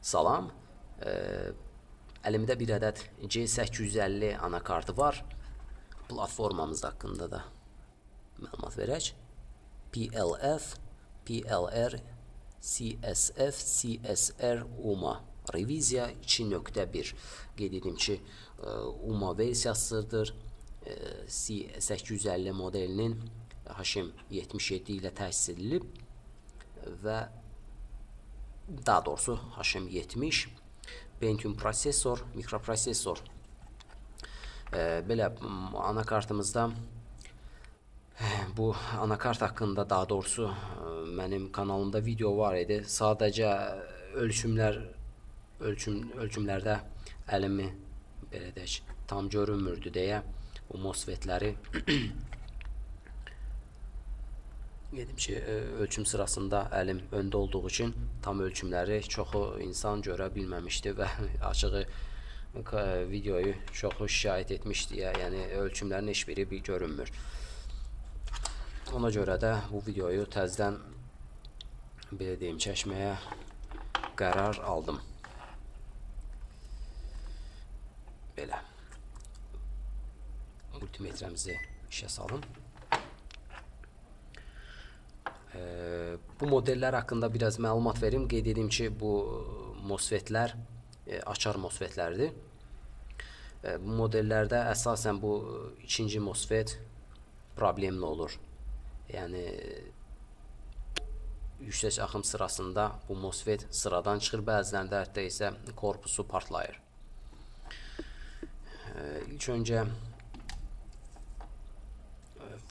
Salam. Ə, əlimdə bir ədəd C850 anakartı var. Platformamız haqqında da məlumat verək. PLF, PLR, CSF, CSR, UMA reviziya 2.1 qeyd edim ki, UMA versiyasıdır. C850 modelinin HM77 ilə təsis edilib və daha doğrusu HM70 Pentium prosesor, mikroprosesor belə anakartımızda bu anakart haqqında daha doğrusu mənim kanalımda video var idi. Sadəcə ölçümlər ölçüm ölçümlərdə əlimi belə deyək, tam görünmürdü deyə bu MOSFET-ləri Dedim ki, ölçüm sırasında əlim öndə olduğu üçün tam ölçümləri çoxu insan görə bilməmişdi və açığı videoyu çoxu şikayət etmişdi. Yəni ölçümlərin heç biri bir görünmür. Ona görə də bu videoyu təzədən belə deyim, çəkməyə qərar aldım. Belə. Multimetrəmizi işə salım. Bu modellər haqqında biraz məlumat verim. Qeyd edim ki, bu MOSFET-lər e, açar MOSFET-lərdir. Bu modellərdə əsasən bu ikinci MOSFET problemli olur. Yəni yüksək axım sırasında bu MOSFET sıradan çıxır, bəzilərində hətta isə korpusu partlayır. İlk öncə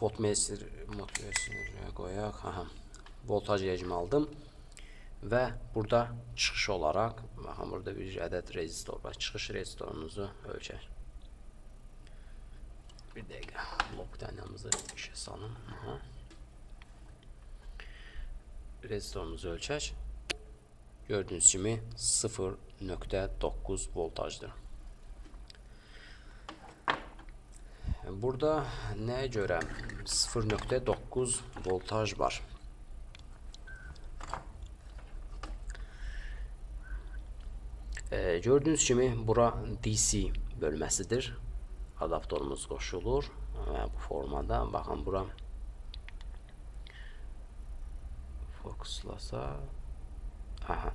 voltmetr motivasyonu qoyaq. Aha. Voltaj rejimi aldım və burada çıxış olaraq baxın burada bir ədəd rezistor var. Çıxış rezistorumuzu ölçək. Bir dəqiqə blok dənəmizi işə salım. Aha. Rezistorumuzu ölçək. Gördüyünüz kimi 0.9 voltajdır. Burada nəyə görə 0.9 voltaj var? E, gördüyünüz kimi bura DC bölməsidir. Adaptorumuz qoşulur və bu formada baxın bura fokuslasa aha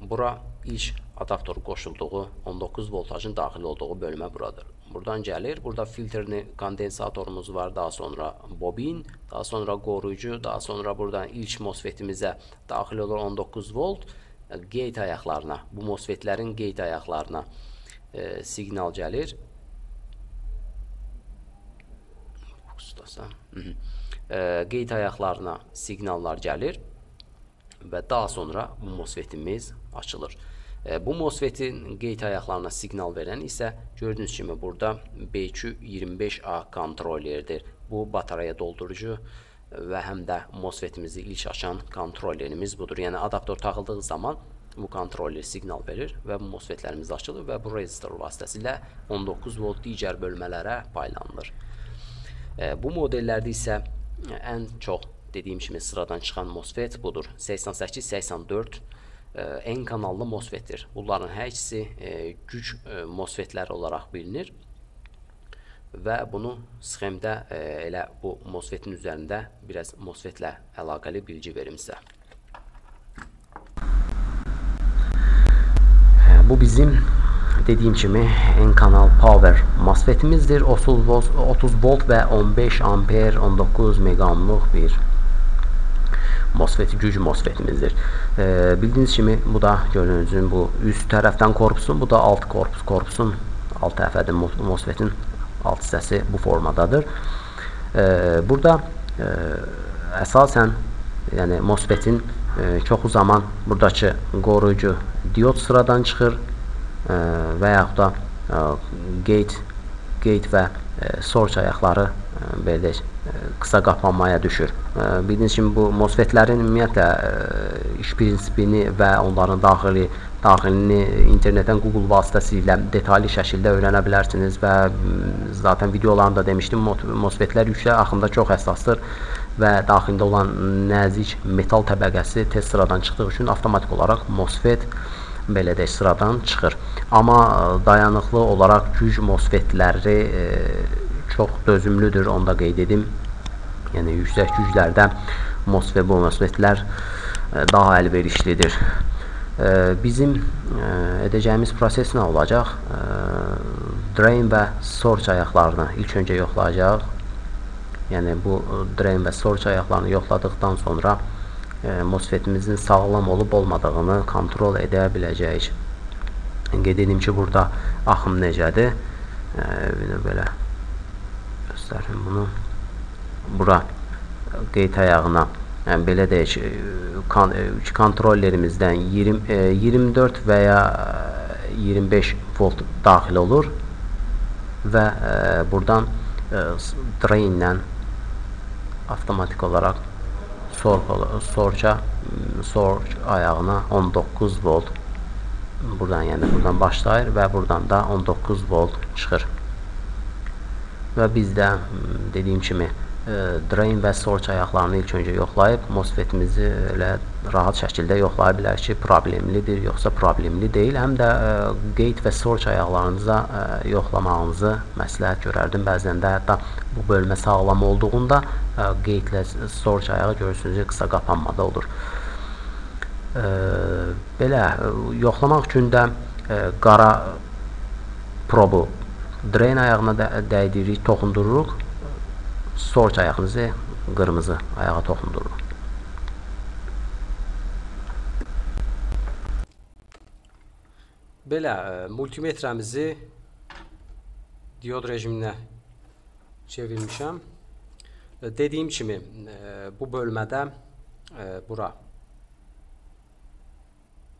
bura ilk adaptor qoşulduğu 19 voltajın daxil olduğu bölmə buradır buradan gəlir. Burada filtrini kondensatorumuz var, daha sonra bobin, daha sonra qoruyucu, daha sonra buradan ilk MOSFET-imizə daxil olur 19 volt gate ayaqlarına, bu MOSFET-lərin gate ayaqlarına e, siqnal gəlir. Fokuslasam. E, gate ayaqlarına siqnallar gəlir və daha sonra bu MOSFET-imiz açılır. Bu MOSFET-in qeyd ayaqlarına siqnal verən isə gördüyünüz kimi burada BQ25A kontrollerdir. Bu batareya doldurucu və həm də MOSFET-imizi ilk açan kontrollerimiz budur. Yəni adaptor taxıldığı zaman bu kontroller siqnal verir və MOSFET-lərimiz açılır və bu rezistor vasitəsilə 19 volt digər bölmələrə paylanılır. Bu modellərdə isə ən çox dediyim kimi sıradan çıxan MOSFET budur. 88-84 N kanallı MOSFET-dir. Bunların hər ikisi e, güc e, MOSFET-lər olaraq bilinir və bunu sxemdə e, elə bu MOSFET-in üzərində biraz MOSFET-lə əlaqəli bilgi verim sizə. Bu bizim dediyim kimi N kanal power MOSFET-imizdir. 30 volt, 30 volt və 15 amper 19 megaohmluq bir MOSFET güc MOSFET-imizdir. E, bildiyiniz kimi bu da gördüyünüz bu üst tərəfdən korpusun, bu da alt korpus. Korpusun alt tərəfədir MOSFET-in alt hissəsi bu formadadır. Burada e, əsasən yəni MOSFET-in e, çoxu zaman buradakı qoruyucu diod sıradan çıxır e, və yaxud da gate gate və source ayaqları belə deyək qısa qapanmaya düşür. Bildiyiniz kimi bu MOSFET-lərin ümumiyyətlə iş prinsipini və onların daxili daxilini internetdən Google vasitəsilə detallı şəkildə öyrənə bilərsiniz və zaten videolarımda demişdim, MOSFET-lər yüksək axımda çox həssasdır və daxilində olan nəzik metal təbəqəsi tez sıradan çıxdığı üçün avtomatik olaraq MOSFET belə də sıradan çıxır. Amma dayanıqlı olaraq güc MOSFET-ləri çox dözümlüdür, onu da qeyd edim. Yəni yüksək güclərdə MOSFET-lər daha əlverişlidir. Bizim edəcəyimiz proses nə olacaq? Drain və source ayaqlarını ilk öncə yoxlayacaq. Yəni bu drain və source ayaqlarını yoxladıqdan sonra MOSFET-imizin sağlam olub olmadığını kontrol edə biləcəyik. Qeyd edim ki, burada axım necədir? Belə göstərim bunu. Bura qeyd ayağına yəni belə deyək, kon kontrollerimizdən 20 24 və ya 25 volt daxil olur və buradan drain-lə avtomatik olaraq sorca sorc ayağına 19 volt buradan yəni buradan başlayır və buradan da 19 volt çıxır. Və biz də dediyim kimi drain və source ayaqlarını ilk öncə yoxlayıb MOSFET-imizi elə rahat şəkildə yoxlaya bilərik ki, problemlidir, yoxsa problemli deyil. Həm də gate və source ayaqlarınıza yoxlamağınızı məsləhət görərdim. Bəzən də hətta bu bölmə sağlam olduğunda gate ilə source ayağı görürsünüz qısa qapanmada olur. Belə yoxlamaq üçün də qara probu drain ayağına dəydirik, toxundururuq source ayağınızı qırmızı ayağa toxundurun. Belə e, multimetrəmizi diod rejiminə çevirmişəm. E, dediyim kimi e, bu bölmədə bura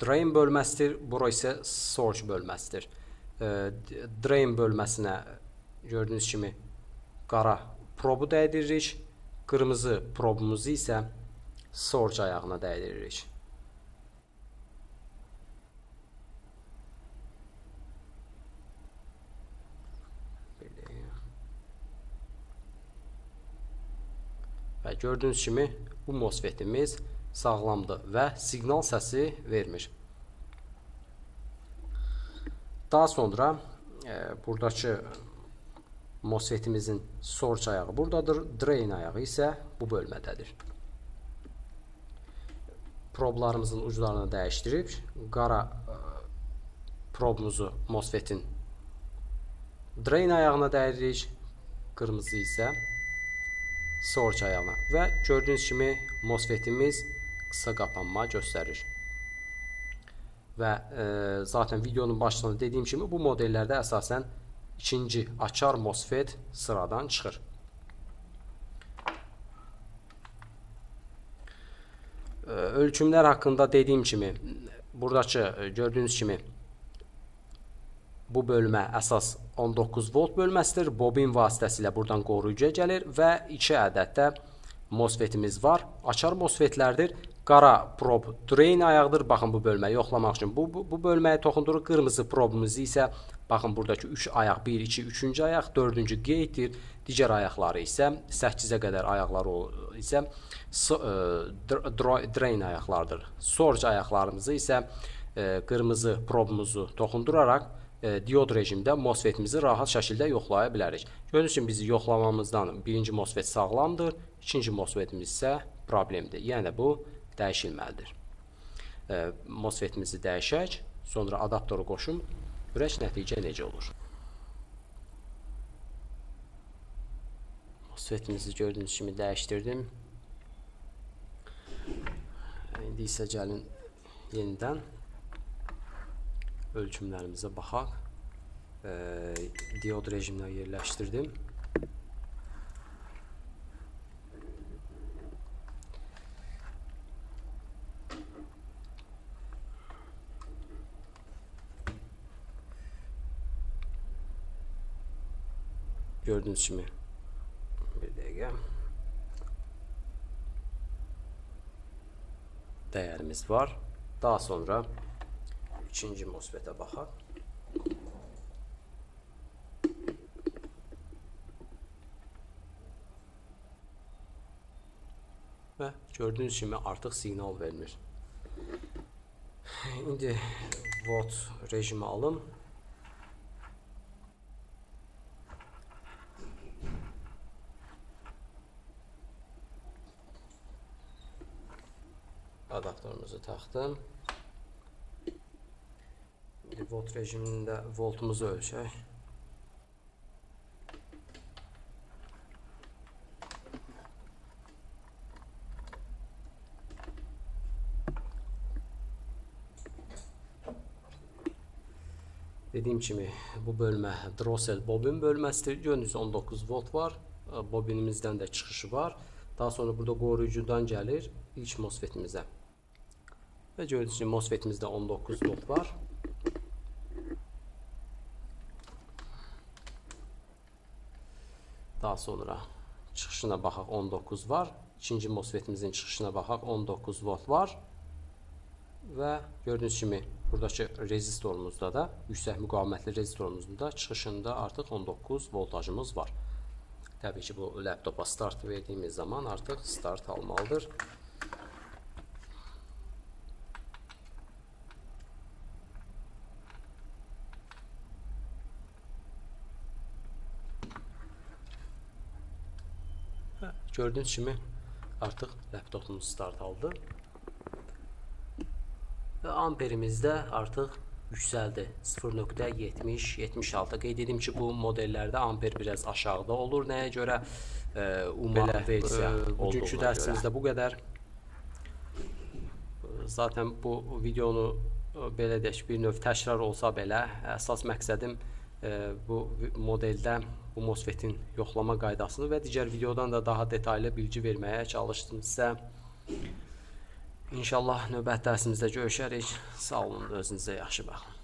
drain bölməsidir, bura isə source bölməsidir. Drain bölməsinə gördüyünüz kimi qara probu dəydiririk. Qırmızı probumuzu isə source ayağına dəydiririk. Və gördüyünüz kimi bu MOSFET-imiz sağlamdır və siqnal səsi vermir. Daha sonra e, buradakı MOSFET-imizin source ayağı buradadır, drain ayağı isə bu bölmədədir. Problarımızın uclarını dəyişdirib, qara e, probumuzu MOSFET-in drain ayağına dəyirik, qırmızı isə source ayağına və gördüyünüz kimi MOSFET-imiz qısa qapanma göstərir. Və e, zaten videonun başında dediyim kimi bu modellərdə əsasən ikinci açar MOSFET sıradan çıxır. Ölçümlər haqqında dediyim kimi, buradakı gördüyünüz kimi bu bölmə əsas 19 volt bölməsidir. Bobin vasitəsilə buradan qoruyucuya gəlir və 2 ədəd də MOSFET-imiz var. Açar MOSFET-lərdir. Qara prob drain ayağıdır. Baxın bu bölməyi yoxlamaq üçün bu, bu, bu bölməyə toxunduruq. Qırmızı probumuzu isə baxın buradakı 3 ayaq 1, 2, 3-cü ayaq, 4-cü gate-dir. Digər ayaqları isə 8-ə qədər ayaqları isə e, drain ayaqlardır. Source ayaqlarımızı isə e, qırmızı probumuzu toxunduraraq e, diod rejimdə MOSFET-imizi rahat şəkildə yoxlaya bilərik. Gördüyünüz kimi bizi yoxlamamızdan birinci MOSFET sağlamdır, ikinci MOSFET-imiz isə problemdir. Yəni bu dəyişilməlidir. MOSFET-imizi dəyişək, sonra adaptoru qoşum, görək nəticə necə olur. MOSFET-imizi gördüyünüz kimi dəyişdirdim. İndi isə gəlin yenidən ölçümlərimizə baxaq. E, diod rejiminə yerləşdirdim. Gördüğünüz kimi bir dəqiqə dəyərimiz var. Daha sonra ikinci MOSFET-ə baxaq. Və gördüyünüz kimi artıq siqnal vermir. İndi volt rejimi alım. Adaptörümüzü taxdım. İndi volt rejimində voltumuzu ölçək. Dediyim kimi bu bölmə Drossel bobin bölməsidir. Gördüyünüz 19 volt var. Bobinimizdən də çıxışı var. Daha sonra burada qoruyucudan gəlir ilk MOSFET-imizə. Və gördüyünüz kimi MOSFET-imizdə 19 volt var. Daha sonra çıxışına baxaq 19 var. İkinci MOSFET-imizin çıxışına baxaq 19 volt var. Və gördüyünüz kimi buradakı rezistorumuzda da yüksək müqavimətli rezistorumuzun da çıxışında artıq 19 voltajımız var. Təbii ki, bu laptopa start verdiyimiz zaman artıq start almalıdır. Gördüyünüz kimi artıq laptopumuz start aldı. Və amperimiz də artıq yüksəldi. 0.70-76. Qeyd edim ki, bu modellərdə amper biraz aşağıda olur. Nəyə görə? E, Umar versiya e, bugünkü dərsimizdə bu qədər. Zaten bu videonu belə deyək, bir növ təkrar olsa belə, əsas məqsədim e, bu modeldə bu MOSFET-in yoxlama qaydasını və digər videodan da daha detallı bilgi verməyə çalışdım sizə. İnşallah növbəti dərsimizdə görüşərik. Sağ olun, özünüzə yaxşı baxın.